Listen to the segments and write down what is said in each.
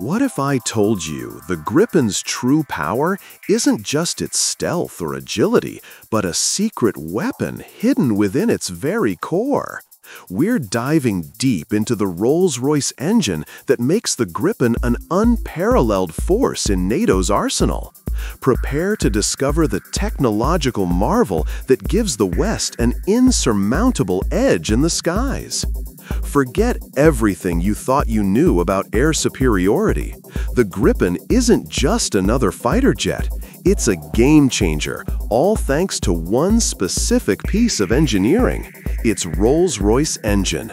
What if I told you the Gripen's true power isn't just its stealth or agility, but a secret weapon hidden within its very core? We're diving deep into the Rolls-Royce engine that makes the Gripen an unparalleled force in NATO's arsenal. Prepare to discover the technological marvel that gives the West an insurmountable edge in the skies. Forget everything you thought you knew about air superiority. The Gripen isn't just another fighter jet. It's a game changer, all thanks to one specific piece of engineering, its Rolls-Royce engine.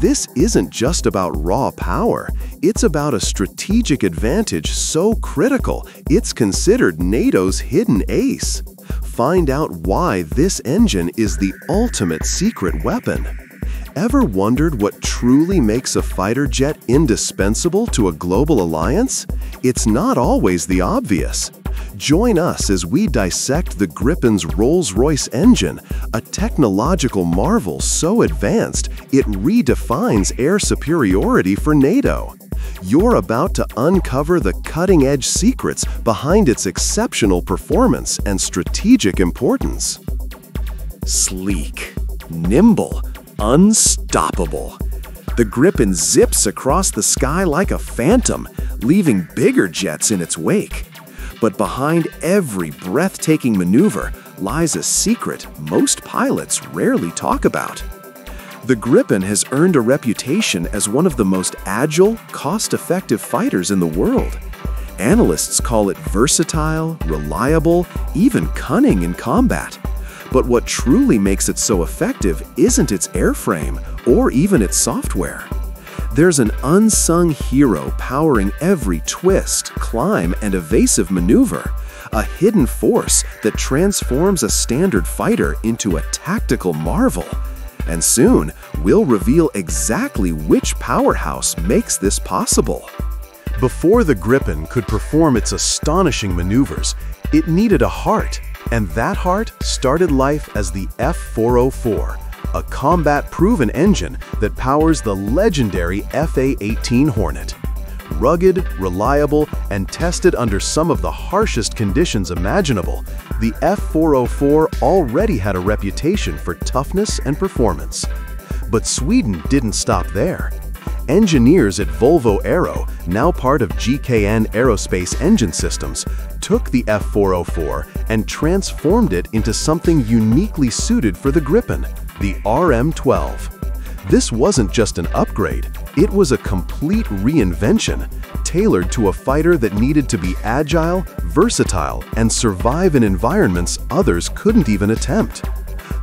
This isn't just about raw power, it's about a strategic advantage so critical it's considered NATO's hidden ace. Find out why this engine is the ultimate secret weapon. Ever wondered what truly makes a fighter jet indispensable to a global alliance? It's not always the obvious. Join us as we dissect the Gripen's Rolls-Royce engine, a technological marvel so advanced it redefines air superiority for NATO. You're about to uncover the cutting-edge secrets behind its exceptional performance and strategic importance. Sleek, nimble, unstoppable. The Gripen zips across the sky like a phantom, leaving bigger jets in its wake. But behind every breathtaking maneuver lies a secret most pilots rarely talk about. The Gripen has earned a reputation as one of the most agile, cost-effective fighters in the world. Analysts call it versatile, reliable, even cunning in combat. But what truly makes it so effective isn't its airframe or even its software. There's an unsung hero powering every twist, climb, and evasive maneuver, a hidden force that transforms a standard fighter into a tactical marvel. And soon, we'll reveal exactly which powerhouse makes this possible. Before the Gripen could perform its astonishing maneuvers, it needed a heart, and that heart started life as the F-404, a combat-proven engine that powers the legendary FA-18 Hornet. Rugged, reliable, and tested under some of the harshest conditions imaginable, the F-404 already had a reputation for toughness and performance. But Sweden didn't stop there. Engineers at Volvo Aero, now part of GKN Aerospace Engine Systems, took the F404 and transformed it into something uniquely suited for the Gripen, the RM12. This wasn't just an upgrade, it was a complete reinvention, tailored to a fighter that needed to be agile, versatile, and survive in environments others couldn't even attempt.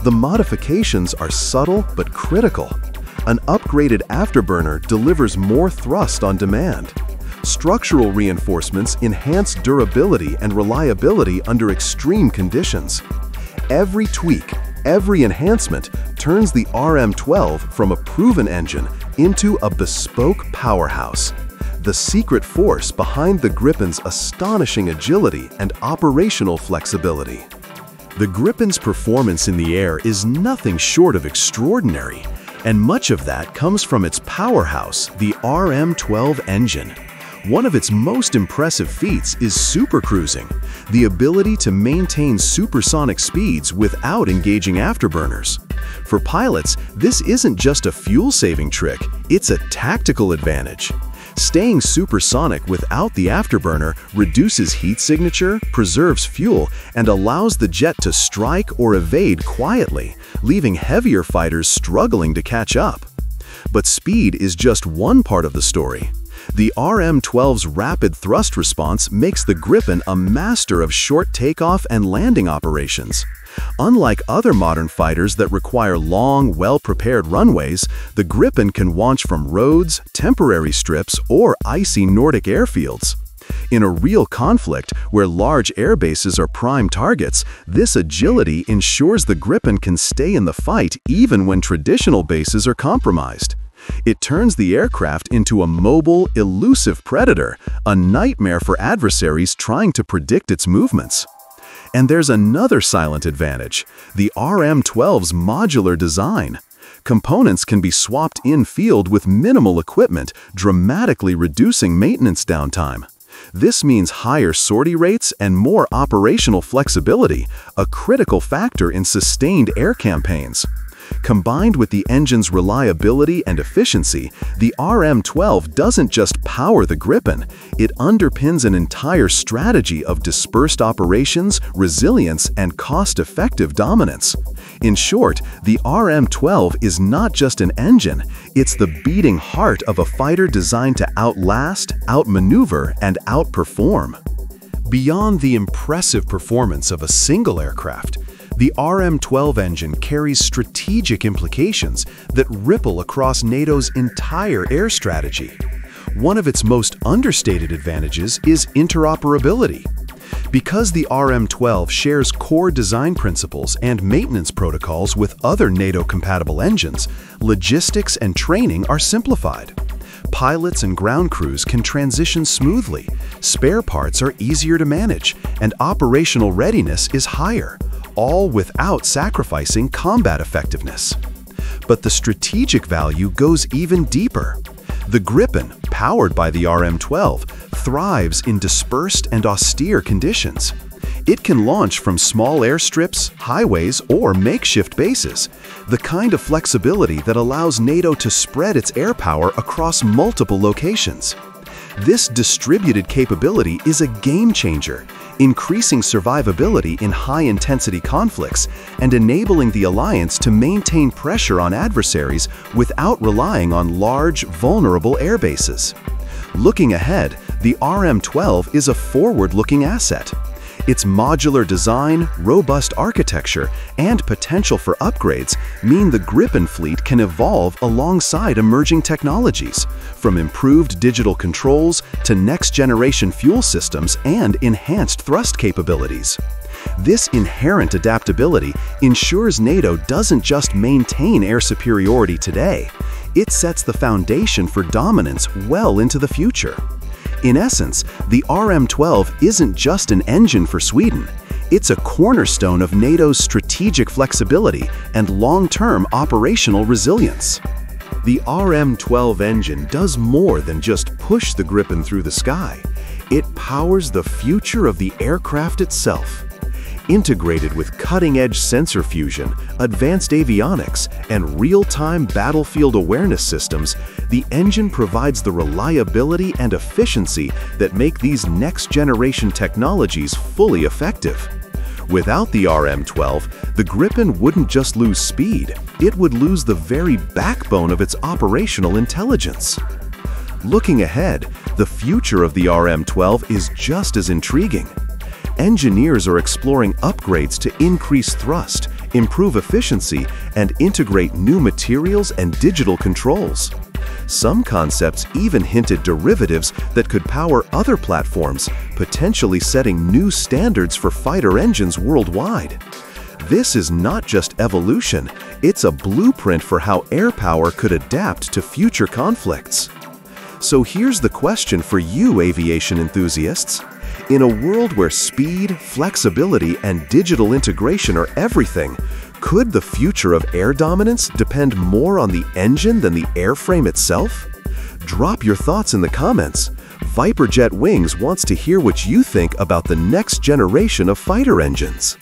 The modifications are subtle but critical, an upgraded afterburner delivers more thrust on demand. Structural reinforcements enhance durability and reliability under extreme conditions. Every tweak, every enhancement turns the RM12 from a proven engine into a bespoke powerhouse, the secret force behind the Gripen's astonishing agility and operational flexibility. The Gripen's performance in the air is nothing short of extraordinary, and much of that comes from its powerhouse, the RM12 engine. One of its most impressive feats is supercruising, the ability to maintain supersonic speeds without engaging afterburners. For pilots, this isn't just a fuel-saving trick, it's a tactical advantage. Staying supersonic without the afterburner reduces heat signature, preserves fuel, and allows the jet to strike or evade quietly, leaving heavier fighters struggling to catch up. But speed is just one part of the story. The RM-12's rapid thrust response makes the Gripen a master of short takeoff and landing operations. Unlike other modern fighters that require long, well-prepared runways, the Gripen can launch from roads, temporary strips, or icy Nordic airfields. In a real conflict, where large airbases are prime targets, this agility ensures the Gripen can stay in the fight even when traditional bases are compromised. It turns the aircraft into a mobile, elusive predator, a nightmare for adversaries trying to predict its movements. And there's another silent advantage, the RM-12's modular design. Components can be swapped in-field with minimal equipment, dramatically reducing maintenance downtime. This means higher sortie rates and more operational flexibility, a critical factor in sustained air campaigns. Combined with the engine's reliability and efficiency, the RM-12 doesn't just power the Gripen, it underpins an entire strategy of dispersed operations, resilience, and cost-effective dominance. In short, the RM-12 is not just an engine, it's the beating heart of a fighter designed to outlast, outmaneuver, and outperform. Beyond the impressive performance of a single aircraft, the RM-12 engine carries strategic implications that ripple across NATO's entire air strategy. One of its most understated advantages is interoperability. Because the RM-12 shares core design principles and maintenance protocols with other NATO-compatible engines, logistics and training are simplified. Pilots and ground crews can transition smoothly, spare parts are easier to manage, and operational readiness is higher, all without sacrificing combat effectiveness. But the strategic value goes even deeper. The Gripen, powered by the RM-12, thrives in dispersed and austere conditions. It can launch from small airstrips, highways, or makeshift bases, the kind of flexibility that allows NATO to spread its air power across multiple locations. This distributed capability is a game changer, increasing survivability in high-intensity conflicts and enabling the alliance to maintain pressure on adversaries without relying on large, vulnerable airbases. Looking ahead, the RM-12 is a forward-looking asset. Its modular design, robust architecture, and potential for upgrades mean the Gripen fleet can evolve alongside emerging technologies, from improved digital controls to next-generation fuel systems and enhanced thrust capabilities. This inherent adaptability ensures NATO doesn't just maintain air superiority today, it sets the foundation for dominance well into the future. In essence, the RM-12 isn't just an engine for Sweden. It's a cornerstone of NATO's strategic flexibility and long-term operational resilience. The RM-12 engine does more than just push the Gripen through the sky. It powers the future of the aircraft itself. Integrated with cutting-edge sensor fusion, advanced avionics, and real-time battlefield awareness systems, the engine provides the reliability and efficiency that make these next-generation technologies fully effective. Without the RM-12, the Gripen wouldn't just lose speed, it would lose the very backbone of its operational intelligence. Looking ahead, the future of the RM-12 is just as intriguing engineers are exploring upgrades to increase thrust, improve efficiency, and integrate new materials and digital controls. Some concepts even hinted at derivatives that could power other platforms, potentially setting new standards for fighter engines worldwide. This is not just evolution, it's a blueprint for how air power could adapt to future conflicts. So here's the question for you aviation enthusiasts. In a world where speed, flexibility, and digital integration are everything, could the future of air dominance depend more on the engine than the airframe itself? Drop your thoughts in the comments. Viperjet Wings wants to hear what you think about the next generation of fighter engines.